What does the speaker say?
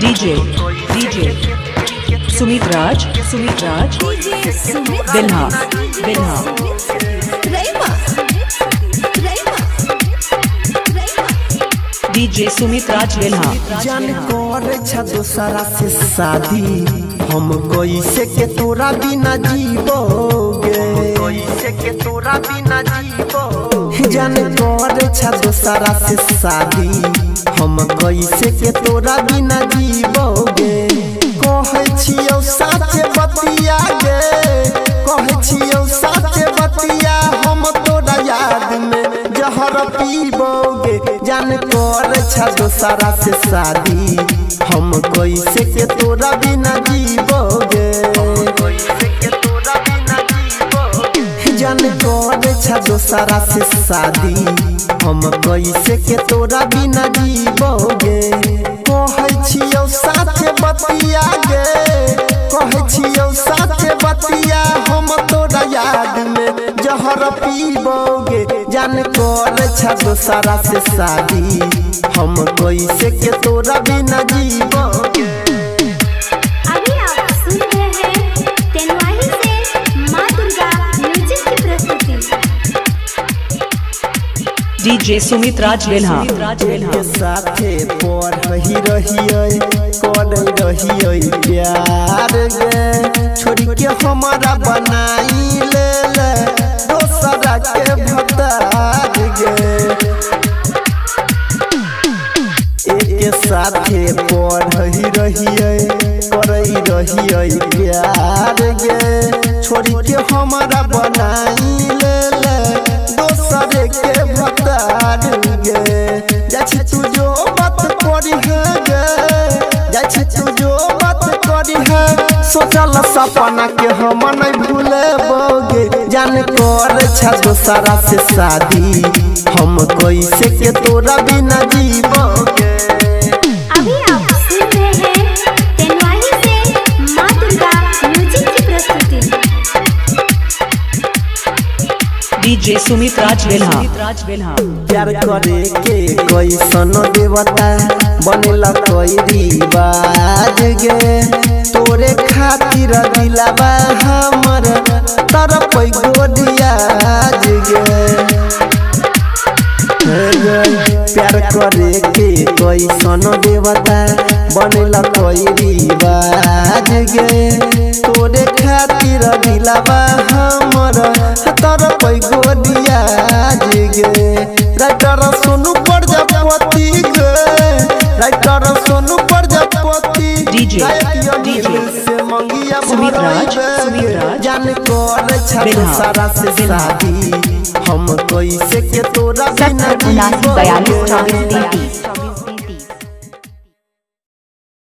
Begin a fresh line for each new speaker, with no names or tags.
DJ, DJ, Sumit Raj, Sumit Raj,
DJ Sumit
Bilha,
DJ
Bilha.
Sumit Rema Rema Rema
DJ Sumit Raj Bilha.
जान करे छ दोसरा से शादी हम कैसे के तोरा बिना जीवोगे कैसे के तोरा बिना जीवोगे जान करे छ दोसरा से शादी कैसे के तोरा बिना जीवोगे? कहै छियो साच बतिया गे कहै छियो साच बतिया, हम तोरा याद में जहर पीबोगे। जान कर छ दोसरा से शादी, हम कैसे के तोरा बिना जीवोगे कर छ दोसरा से शादी। हम कैसे के तोरा बिना जीवोगे? कहै छियौ साथे बतिया गे कहै बतिया, हम तोरा याद में जहर पीबोगे। जान कर छ दोसरा से शादी। हम कैसे के तोरा बिना जीवोगे?
Raj Bilha.
के साथे रहिए कर रहिए प्यार छोड़ी के हमारा बनाई ले ले के। एक साथे रहिए करई रहिए प्यार छोड़ी के हमारा बनाई ले सोचल सपना के हम नहीं भूले बोगे जान कर छ दोसरा से शादी। हम कैसे के तोरा बिना जीवोगे?
अभी आप सुन रहे हैं तेनवाही से माँ दुर्गा म्यूज़िक की प्रस्तुति।
DJ Sumit Raj Bilha. Raj Bilha.
प्यार करे के कैसन देवता बनेला कोई रिवाज गे दिलावा हमर तरफ़ गोदियाज गे प्यार करे के कैसन देवता बनेला कोई रिवाज गे। तोरे खातिर दिलावा हमर
सुमित राज, सुमित राज,
जान कर छ सारा से। शादी हम कैसे के तोरा बिना
सत्तर उनासी बयालीस
जीवोगे।
चौबीस